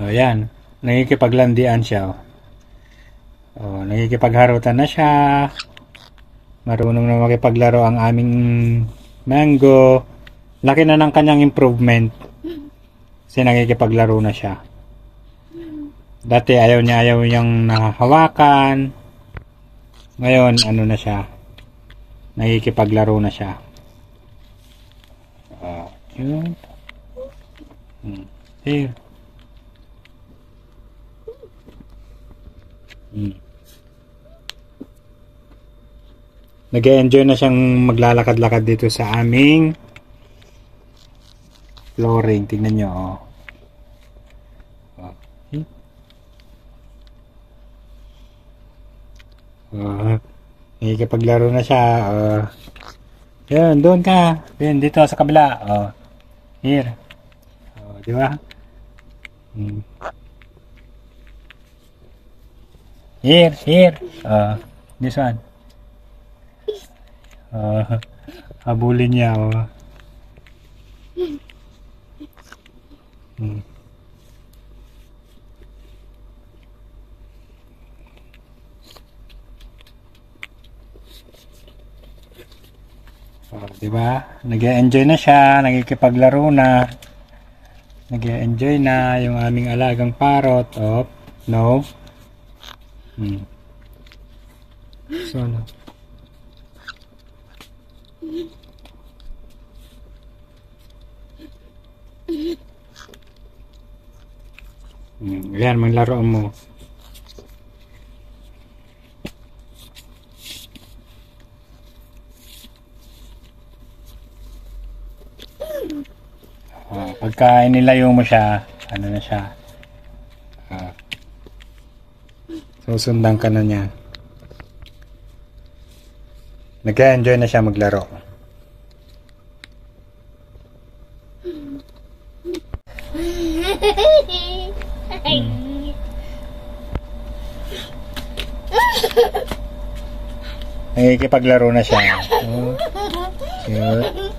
O yan, nakikipaglandian siya. O, o nakikipagharutan na siya. Marunong na makipaglaro ang aming mango. Laki na ng kanyang improvement. Kasi nakikipaglaro na siya. Dati ayaw niya ayaw niyang nahahawakan. Ngayon, ano na siya. Nakikipaglaro na siya. Ah, yun. Hmm. Here. Hmm. Nag-enjoy na siyang maglalakad-lakad dito sa aming flooring. Tingnan nyo, oh. Hmm. Oh. Nakikipaglaro na siya. Oh. Yan, doon ka. Yan, dito sa kabila. Oh. Here. Oh, di ba? Hmm. Here, here. Oh, this one. Oh, habulin niya. Oh. Hmm. Oh, di ba? Nag-enjoy na siya, nakikipaglaro na. Nag-enjoy na yung aming alagang parrot. Oh, no. Hmm. So, ano? Hmm, yan, maglaro mo. Ah, pagka inilayo mo siya, ano na siya, ah, susundan ka na niya. Nag-enjoy na siya maglaro. Nakikipaglaro na siya. Oh, cute.